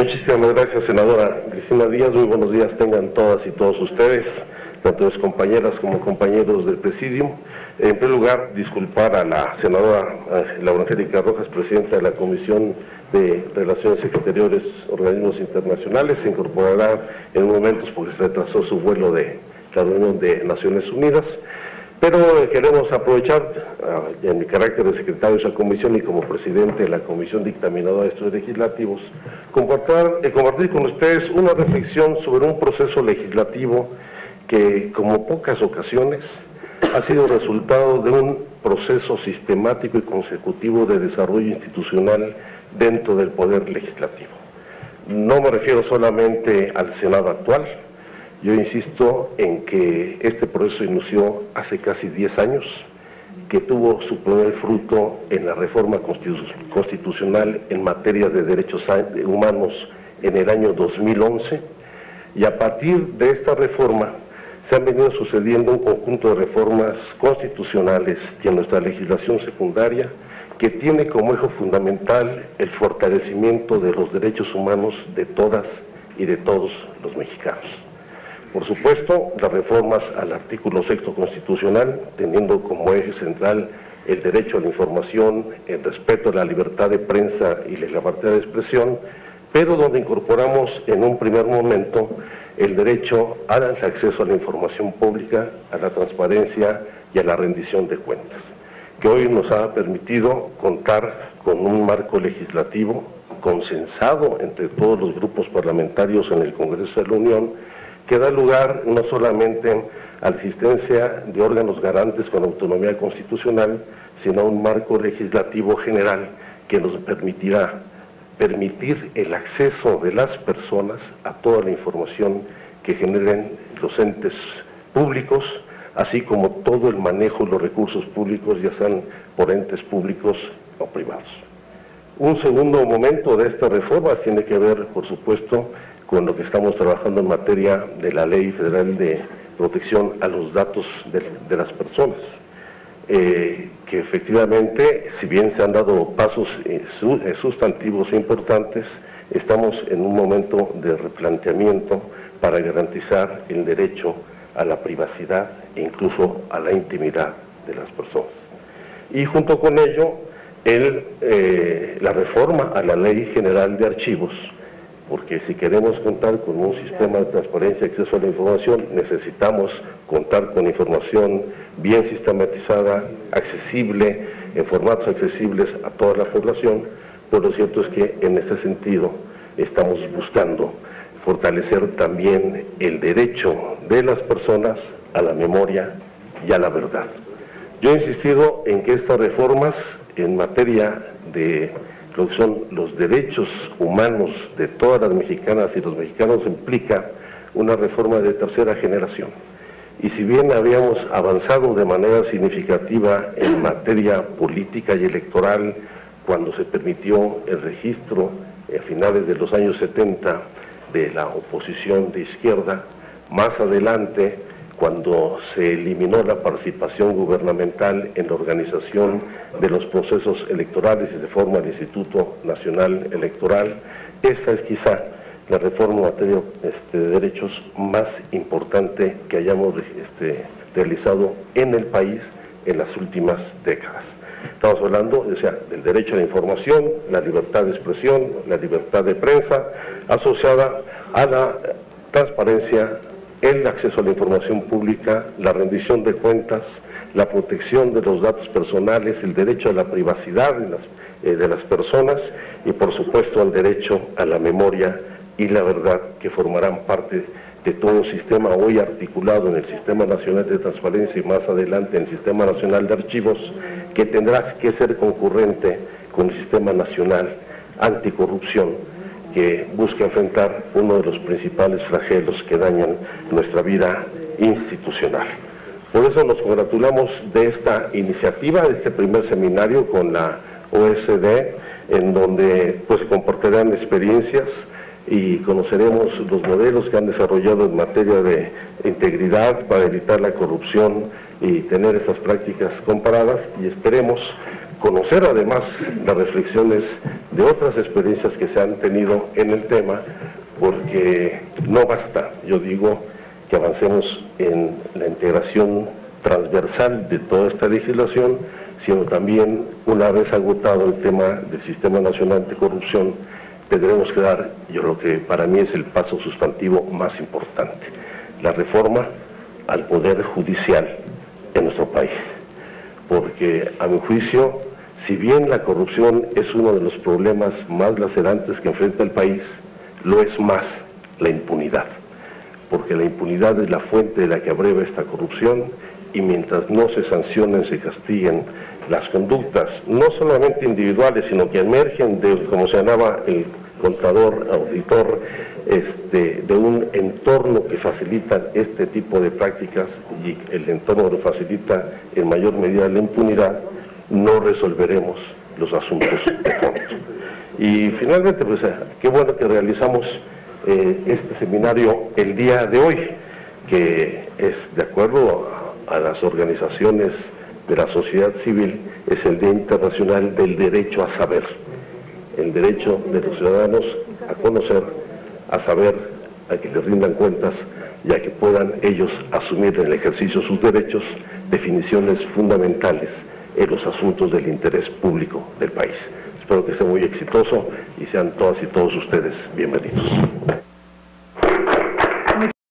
Muchísimas gracias, senadora Cristina Díaz. Muy buenos días tengan todas y todos ustedes, tanto mis compañeras como compañeros del presidium. En primer lugar, disculpar a la senadora Laura Angélica Rojas, presidenta de la Comisión de Relaciones Exteriores, Organismos Internacionales. Se incorporará en momentos porque se retrasó su vuelo de la reunión de Naciones Unidas. Pero queremos aprovechar, ah, en mi carácter de secretario de esa comisión y como presidente de la Comisión Dictaminadora de Estudios Legislativos, compartir, eh, compartir con ustedes una reflexión sobre un proceso legislativo que, como pocas ocasiones, ha sido resultado de un proceso sistemático y consecutivo de desarrollo institucional dentro del Poder Legislativo. No me refiero solamente al Senado actual, yo insisto en que este proceso inició hace casi 10 años, que tuvo su primer fruto en la reforma constitucional en materia de derechos humanos en el año 2011, y a partir de esta reforma se han venido sucediendo un conjunto de reformas constitucionales y en nuestra legislación secundaria que tiene como eje fundamental el fortalecimiento de los derechos humanos de todas y de todos los mexicanos. Por supuesto, las reformas al artículo sexto constitucional, teniendo como eje central el derecho a la información, el respeto a la libertad de prensa y la libertad de expresión, pero donde incorporamos en un primer momento el derecho al acceso a la información pública, a la transparencia y a la rendición de cuentas, que hoy nos ha permitido contar con un marco legislativo consensado entre todos los grupos parlamentarios en el Congreso de la Unión, que da lugar no solamente a la existencia de órganos garantes con autonomía constitucional, sino a un marco legislativo general que nos permitirá permitir el acceso de las personas a toda la información que generen los entes públicos, así como todo el manejo de los recursos públicos, ya sean por entes públicos o privados. Un segundo momento de esta reforma tiene que ver, por supuesto, con lo que estamos trabajando en materia de la Ley Federal de Protección a los Datos de, las Personas, eh, que efectivamente, si bien se han dado pasos eh, eh, sustantivos e importantes, estamos en un momento de replanteamiento para garantizar el derecho a la privacidad e incluso a la intimidad de las personas. Y junto con ello, el, la reforma a la Ley General de Archivos, porque si queremos contar con un sistema de transparencia y acceso a la información, necesitamos contar con información bien sistematizada, accesible, en formatos accesibles a toda la población, pero lo cierto es que en ese sentido estamos buscando fortalecer también el derecho de las personas a la memoria y a la verdad. Yo he insistido en que estas reformas en materia de lo que son los derechos humanos de todas las mexicanas y los mexicanos implica una reforma de tercera generación. Y si bien habíamos avanzado de manera significativa en materia política y electoral cuando se permitió el registro a finales de los años 70 de la oposición de izquierda, más adelante cuando se eliminó la participación gubernamental en la organización de los procesos electorales y de forma al Instituto Nacional Electoral. Esta es quizá la reforma en materia este, de derechos más importante que hayamos este, realizado en el país en las últimas décadas. Estamos hablando o sea, del derecho a la información, la libertad de expresión, la libertad de prensa, asociada a la transparencia, el acceso a la información pública, la rendición de cuentas, la protección de los datos personales, el derecho a la privacidad de las, eh, de las personas y por supuesto el derecho a la memoria y la verdad que formarán parte de todo un sistema hoy articulado en el Sistema Nacional de Transparencia y más adelante en el Sistema Nacional de Archivos, que tendrá que ser concurrente con el Sistema Nacional Anticorrupción que busca enfrentar uno de los principales flagelos que dañan nuestra vida institucional. Por eso nos congratulamos de esta iniciativa, de este primer seminario con la OSD, en donde pues, se compartirán experiencias y conoceremos los modelos que han desarrollado en materia de integridad para evitar la corrupción y tener estas prácticas comparadas y esperemos conocer además las reflexiones de otras experiencias que se han tenido en el tema, porque no basta, yo digo, que avancemos en la integración transversal de toda esta legislación, sino también, una vez agotado el tema del Sistema Nacional de Corrupción, tendremos que dar, yo lo que para mí es el paso sustantivo más importante, la reforma al Poder Judicial en nuestro país. Porque a mi juicio, si bien la corrupción es uno de los problemas más lacerantes que enfrenta el país, lo es más la impunidad. Porque la impunidad es la fuente de la que abreva esta corrupción y mientras no se sancionen, se castiguen las conductas, no solamente individuales, sino que emergen de, como se llamaba el contador, auditor, este, de un entorno que facilita este tipo de prácticas y el entorno que facilita en mayor medida la impunidad, no resolveremos los asuntos de fondo. Y finalmente, pues qué bueno que realizamos eh, este seminario el día de hoy, que es de acuerdo a las organizaciones de la sociedad civil, es el Día Internacional del Derecho a Saber, el derecho de los ciudadanos a conocer, a saber, a que les rindan cuentas y a que puedan ellos asumir en el ejercicio sus derechos definiciones fundamentales en los asuntos del interés público del país. Espero que sea muy exitoso y sean todas y todos ustedes bienvenidos.